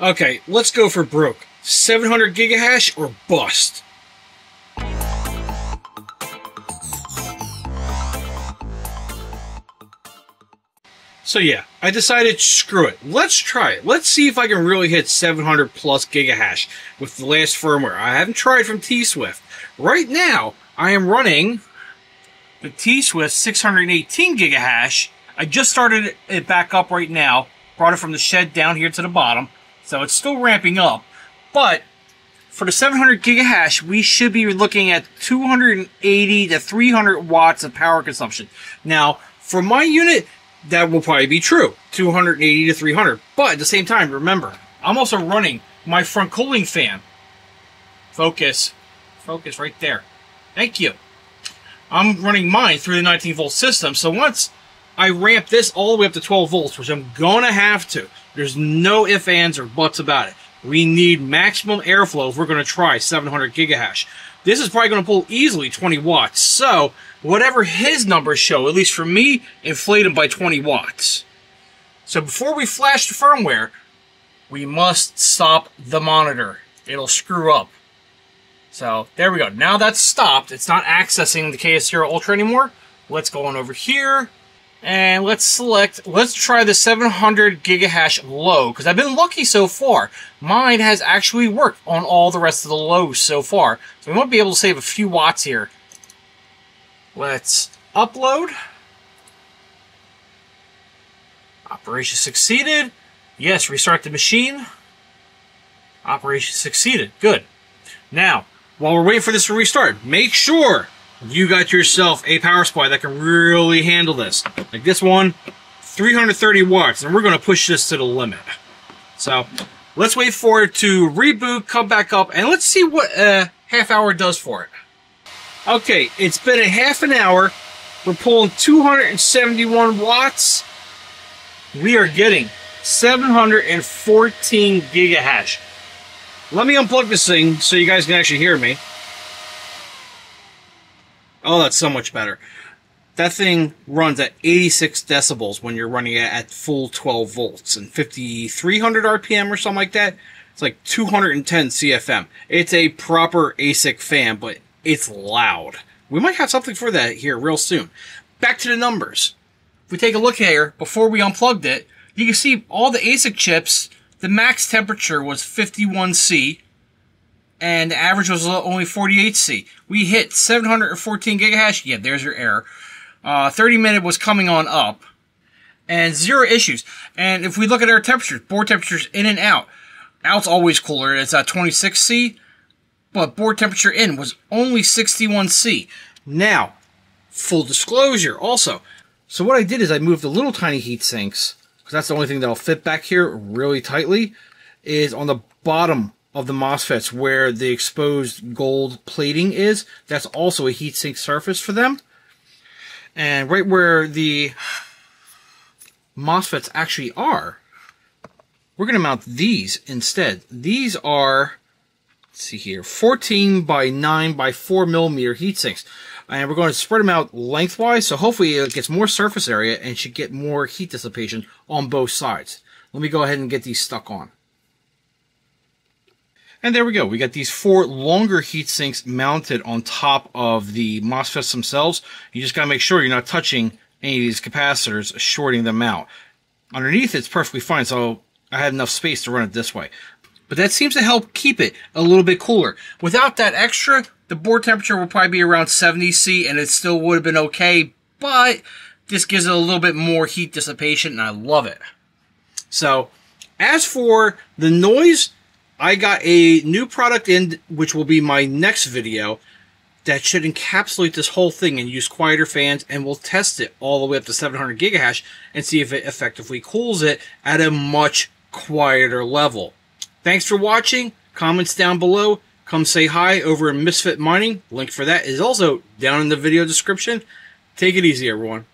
Okay, let's go for broke. 700 gigahash or bust. So yeah, I decided to screw it. Let's try it. Let's see if I can really hit 700 plus gigahash with the last firmware. I haven't tried from T-Swift. Right now, I am running the T-Swift 618 gigahash. I just started it back up right now. Brought it from the shed down here to the bottom. So it's still ramping up. But for the 700 gigahash, we should be looking at 280 to 300 watts of power consumption. Now, for my unit, that will probably be true 280 to 300 but at the same time remember i'm also running my front cooling fan focus focus right there thank you i'm running mine through the 19 volt system so once i ramp this all the way up to 12 volts which i'm gonna have to there's no ifs ands or buts about it we need maximum airflow if we're going to try 700 gigahash this is probably going to pull easily 20 watts. So, whatever his numbers show, at least for me, inflate him by 20 watts. So before we flash the firmware, we must stop the monitor. It'll screw up. So, there we go. Now that's stopped. It's not accessing the KS0 Ultra anymore. Let's go on over here. And let's select, let's try the 700 gigahash low, because I've been lucky so far. Mine has actually worked on all the rest of the lows so far. So we might be able to save a few watts here. Let's upload. Operation succeeded. Yes, restart the machine. Operation succeeded. Good. Now, while we're waiting for this to restart, make sure you got yourself a power supply that can really handle this. Like this one, 330 watts, and we're going to push this to the limit. So let's wait for it to reboot, come back up, and let's see what a half hour does for it. Okay, it's been a half an hour. We're pulling 271 watts. We are getting 714 gigahash. Let me unplug this thing so you guys can actually hear me. Oh, that's so much better. That thing runs at 86 decibels when you're running it at full 12 volts and 5300 RPM or something like that. It's like 210 CFM. It's a proper ASIC fan, but it's loud. We might have something for that here real soon. Back to the numbers. If we take a look here, before we unplugged it, you can see all the ASIC chips, the max temperature was 51C, and the average was only 48C. We hit 714 gigahash. Yeah, there's your error. Uh, 30 minute was coming on up, and zero issues. And if we look at our temperatures, board temperatures in and out, out's always cooler. It's at 26C, but board temperature in was only 61C. Now, full disclosure also. So what I did is I moved the little tiny heat sinks, because that's the only thing that'll fit back here really tightly, is on the bottom of the MOSFETs where the exposed gold plating is. That's also a heatsink surface for them. And right where the MOSFETs actually are, we're going to mount these instead. These are, see here, 14 by 9 by 4 millimeter heat sinks. And we're going to spread them out lengthwise, so hopefully it gets more surface area and should get more heat dissipation on both sides. Let me go ahead and get these stuck on. And there we go. We got these four longer heat sinks mounted on top of the MOSFETs themselves. You just got to make sure you're not touching any of these capacitors, shorting them out. Underneath it's perfectly fine, so I had enough space to run it this way. But that seems to help keep it a little bit cooler. Without that extra, the board temperature will probably be around 70 C and it still would have been okay, but this gives it a little bit more heat dissipation and I love it. So, as for the noise, I got a new product in, which will be my next video, that should encapsulate this whole thing and use quieter fans, and we'll test it all the way up to 700 gigahash and see if it effectively cools it at a much quieter level. Thanks for watching. Comments down below. Come say hi over in Misfit Mining. Link for that is also down in the video description. Take it easy, everyone.